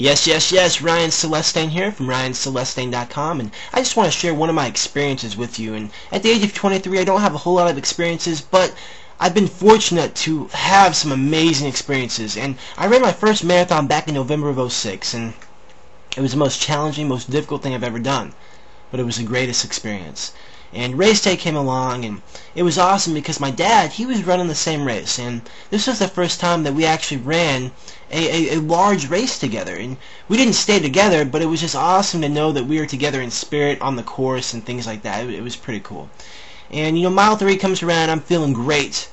Yes, yes, yes, Ryan Celestain here from RyanCelestain.com, and I just want to share one of my experiences with you. And at the age of 23, I don't have a whole lot of experiences, but I've been fortunate to have some amazing experiences. And I ran my first marathon back in November of 06, and it was the most challenging, most difficult thing I've ever done, but it was the greatest experience. And race day came along, and it was awesome because my dad, he was running the same race, and this was the first time that we actually ran a, a, a large race together. And we didn't stay together, but it was just awesome to know that we were together in spirit on the course and things like that. It, it was pretty cool. And you know, mile three comes around, I'm feeling great.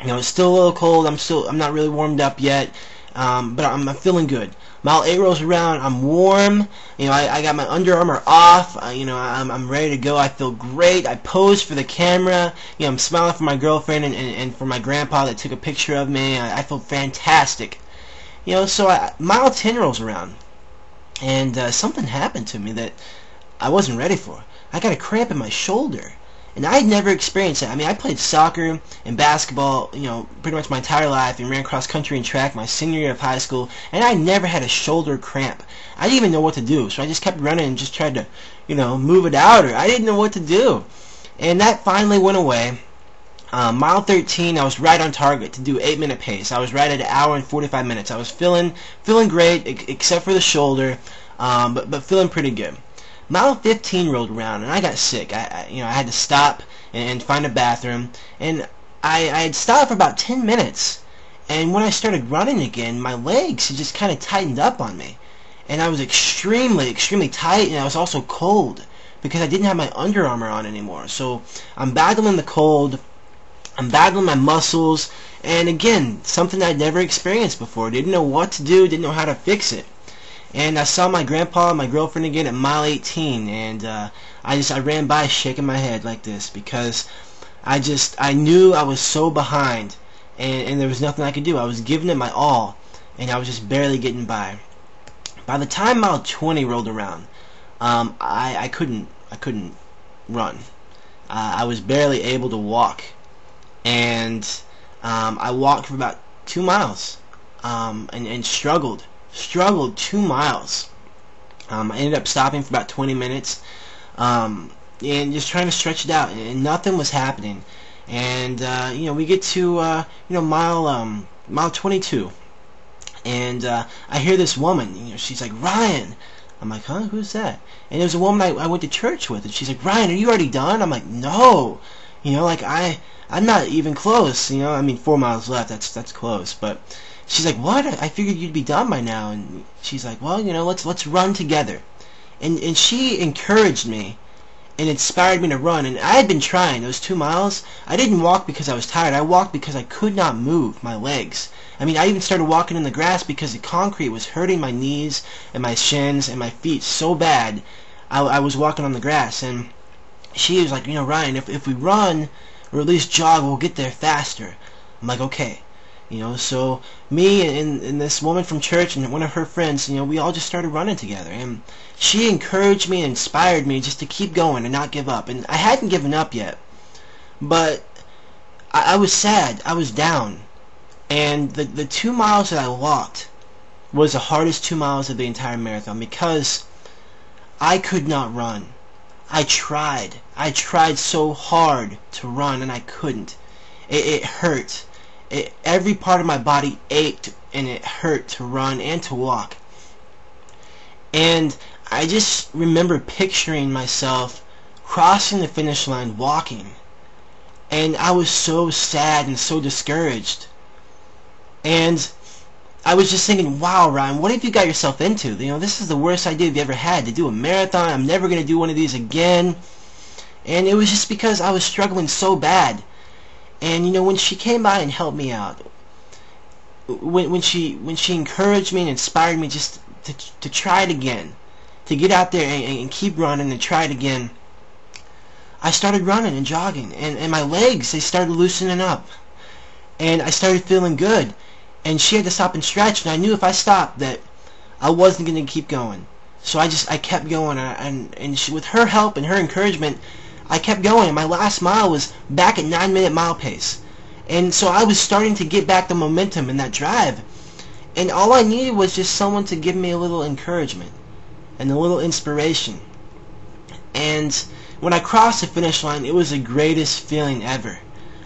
You know, it's still a little cold. I'm still, I'm not really warmed up yet. Um, but I'm, I'm, feeling good. Mile 8 rolls around, I'm warm, you know, I, I got my Under Armour off, uh, you know, I'm, I'm ready to go, I feel great, I pose for the camera, you know, I'm smiling for my girlfriend and, and, and for my grandpa that took a picture of me, I, I feel fantastic. You know, so I, mile 10 rolls around, and uh, something happened to me that I wasn't ready for. I got a cramp in my shoulder. And I had never experienced that. I mean, I played soccer and basketball, you know, pretty much my entire life and ran cross country and track my senior year of high school, and I never had a shoulder cramp. I didn't even know what to do, so I just kept running and just tried to, you know, move it out, or I didn't know what to do. And that finally went away. Uh, mile 13, I was right on target to do 8 minute pace. I was right at an hour and 45 minutes. I was feeling feeling great, except for the shoulder, um, but, but feeling pretty good. Mile 15 rolled around and I got sick. I, I you know I had to stop and, and find a bathroom, and I, I had stopped for about 10 minutes. And when I started running again, my legs had just kind of tightened up on me, and I was extremely, extremely tight, and I was also cold because I didn't have my Under Armour on anymore. So I'm battling the cold. I'm battling my muscles, and again, something I'd never experienced before. Didn't know what to do, didn't know how to fix it. And I saw my grandpa and my girlfriend again at mile 18, and uh, I just I ran by shaking my head like this because I just I knew I was so behind, and, and there was nothing I could do. I was giving it my all, and I was just barely getting by. By the time mile 20 rolled around, um, I I couldn't I couldn't run. Uh, I was barely able to walk, and um, I walked for about two miles, um, and, and struggled struggled two miles. Um, I ended up stopping for about 20 minutes um, and just trying to stretch it out, and nothing was happening. And uh, you know, we get to uh, you know mile um, mile 22, and uh, I hear this woman. You know, she's like Ryan. I'm like, huh? Who's that? And it was a woman I, I went to church with, and she's like, Ryan, are you already done? I'm like, no. You know, like I I'm not even close. You know, I mean, four miles left. That's that's close, but she's like, "What? I figured you'd be done by now." And she's like, "Well, you know, let's let's run together." And and she encouraged me and inspired me to run. And I had been trying those two miles. I didn't walk because I was tired. I walked because I could not move my legs. I mean, I even started walking in the grass because the concrete was hurting my knees and my shins and my feet so bad. I, I was walking on the grass, and she was like, "You know, Ryan, if if we run or at least jog, we'll get there faster." I'm like, "Okay." You know, so me and, and this woman from church and one of her friends, you know, we all just started running together. And she encouraged me and inspired me just to keep going and not give up. And I hadn't given up yet. But I, I was sad. I was down. And the, the two miles that I walked was the hardest two miles of the entire marathon because I could not run. I tried. I tried so hard to run and I couldn't. It, it hurt it, every part of my body ached and it hurt to run and to walk. And I just remember picturing myself crossing the finish line walking. And I was so sad and so discouraged. And I was just thinking, wow, Ryan, what have you got yourself into? You know, this is the worst idea you've ever had to do a marathon. I'm never going to do one of these again. And it was just because I was struggling so bad. And you know, when she came by and helped me out, when when she when she encouraged me and inspired me just to to try it again, to get out there and, and keep running and try it again, I started running and jogging, and and my legs they started loosening up, and I started feeling good. And she had to stop and stretch, and I knew if I stopped that I wasn't going to keep going. So I just I kept going, and and, she, with her help and her encouragement, I kept going. My last mile was back at 9 minute mile pace. And so I was starting to get back the momentum in that drive. And all I needed was just someone to give me a little encouragement and a little inspiration. And when I crossed the finish line, it was the greatest feeling ever.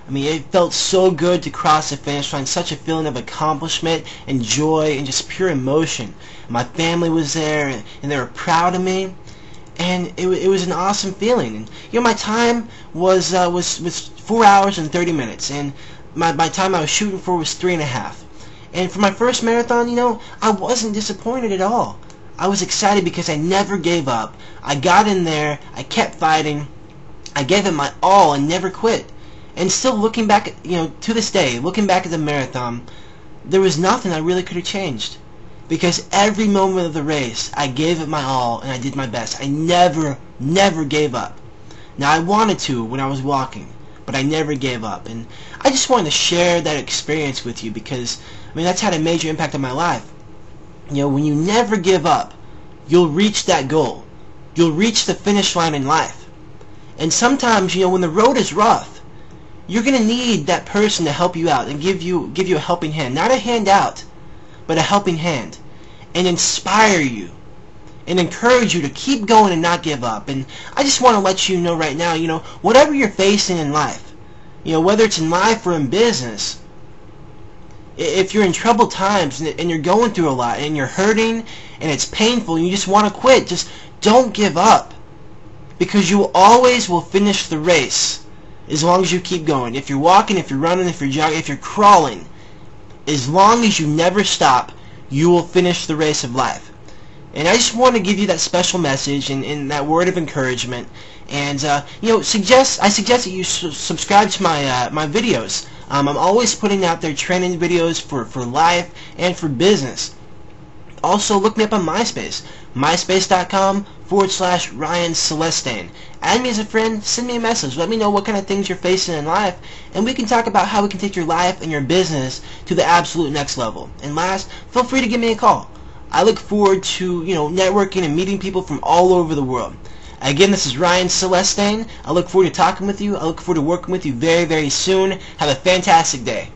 I mean, it felt so good to cross the finish line, such a feeling of accomplishment and joy and just pure emotion. My family was there, and they were proud of me, and it, it was an awesome feeling. And you know, my time was uh, was was four hours and thirty minutes, and my my time I was shooting for was three and a half. And for my first marathon, you know, I wasn't disappointed at all. I was excited because I never gave up. I got in there, I kept fighting, I gave it my all, and never quit. And still looking back, you know, to this day, looking back at the marathon, there was nothing I really could have changed. Because every moment of the race, I gave it my all and I did my best. I never, never gave up. Now, I wanted to when I was walking, but I never gave up. And I just wanted to share that experience with you because, I mean, that's had a major impact on my life. You know, when you never give up, you'll reach that goal. You'll reach the finish line in life. And sometimes, you know, when the road is rough, you're going to need that person to help you out and give you give you a helping hand. Not a handout, but a helping hand. And inspire you and encourage you to keep going and not give up. And I just want to let you know right now, you know, whatever you're facing in life, you know, whether it's in life or in business, if you're in troubled times and you're going through a lot and you're hurting and it's painful and you just want to quit, just don't give up. Because you always will finish the race as long as you keep going. If you're walking, if you're running, if you're jogging, if you're crawling, as long as you never stop, you will finish the race of life. And I just want to give you that special message and, and that word of encouragement. And uh, you know, suggest I suggest that you su subscribe to my uh, my videos. Um, I'm always putting out there training videos for for life and for business. Also, look me up on MySpace, myspace.com forward slash Ryan Celestain. Add me as a friend, send me a message, let me know what kind of things you're facing in life, and we can talk about how we can take your life and your business to the absolute next level. And last, feel free to give me a call. I look forward to, you know, networking and meeting people from all over the world. Again, this is Ryan Celestain. I look forward to talking with you. I look forward to working with you very, very soon. Have a fantastic day.